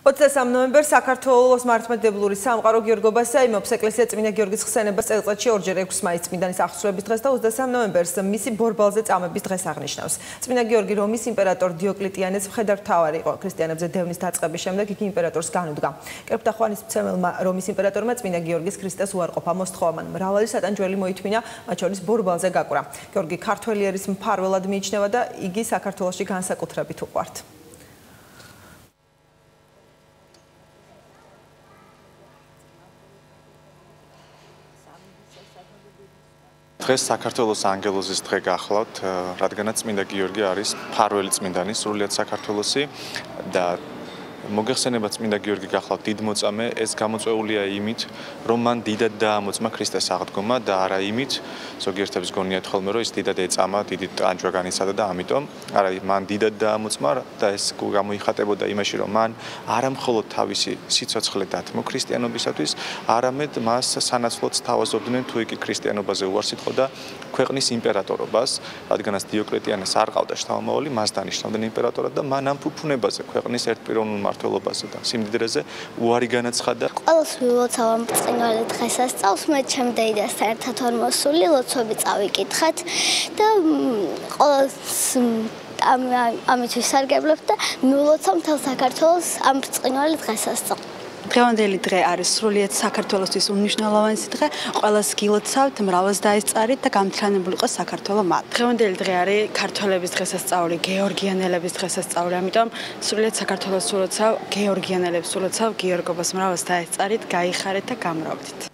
23 ნოემბერს საქართველოს მართლმადიდებლური სამყარო გიორგო ბასაიმობს ეკლესია წმინდა გიორგის ხსენებას წელიწადში ორჯერ 6 მაისს წმინდანის აღსრულების დღეს და 23 ნოემბერს მისი ბორბალზე წამების დღეს აღნიშნავს. წმინდა გიორგი რომის იმპერატორ დიოკლეტიანეს მხედართმთავარი იყო. ქრისტიანებზე დევნის დაწყების შემდეგ იგი იმპერატორს განუდგა. კერპთა ხვანის მცემელმა რომის იმპერატორმა წმინდა გიორგის ქრისტეს უარყოფა მოსთხოვა მან მრავალი სატანჯველი მოითმინა, მათ შორის ბორბალზე გაკვრა. გიორგი ქართველიერის მფარველად მიიჩნევა და იგი საქართველოსში განსაკუთრებით უყვართ. დღეს საქართველოს ანგელოზის დღე გახლავთ, რადგანაც წმინდა გიორგი არის ფარველი წმინდანი სრულიად საქართველოსი და მოგეხსენება წმინდა გიორგი გახლავთ დიდ მოწამე, ეს გამოწვეულია იმით, რომ მან დიდად დაამოწმა ქრისტეს აღდგომა და არა იმით, ზოგიერთებს გონიათ ხოლმე, რომ ის დიდად ეწამა, დიდი ტანჯვა განიცადა და ამიტომ, არა, მან დიდად დაამოწმა და ეს გამოიხატებოდა იმაში, რომ მან არა მხოლოდ თავისი სიცოცხლე დათმო ქრისტიანობისათვის, არამედ მას სანაცვლოდ თავაზობდნენ თუ იგი ქრისტიანობაზე უარს იტყო და ქვეყნის იმპერატორობას, რადგანაც დიოკლეტიანეს არ ყავდა შთამომავალი, მას დანიშნავდნენ იმპერატორად და მან ამ ფუფუნებაზე ქვეყნის ერთპიროვნულ მართლობაზე და სიმდიდრეზე უარი განაცხადა. ყოველს ვილოცავ ამ წინვალე დღესასწაულს მე ჩემ დეიდასთან ერთად ვარ მოსული, ლოცვები წავიკითხეთ და ყოველს ამ ამისთვის სარგებლობ და მილოცავ მთელ საქართველოს ამ წინვალე დღესასწაულს. დღევანდელი დღე არის სრულიად საქართველოსთვის უნიშნელოვანი დღე. ყველას გილოცავთ, მრავლს დაესწარით და გამთრანებული იყოს საქართველოს მათ. დღევანდელი დღე არის ქართველების დღესასწაული, გეორგიანელების დღესასწაული, ამიტომ სრულიად საქართველოს ულოცავ, გეორგიანელებს ულოცავ, გიორგობას მრავლს დაესწარით, გაიხარეთ და გამრავლით.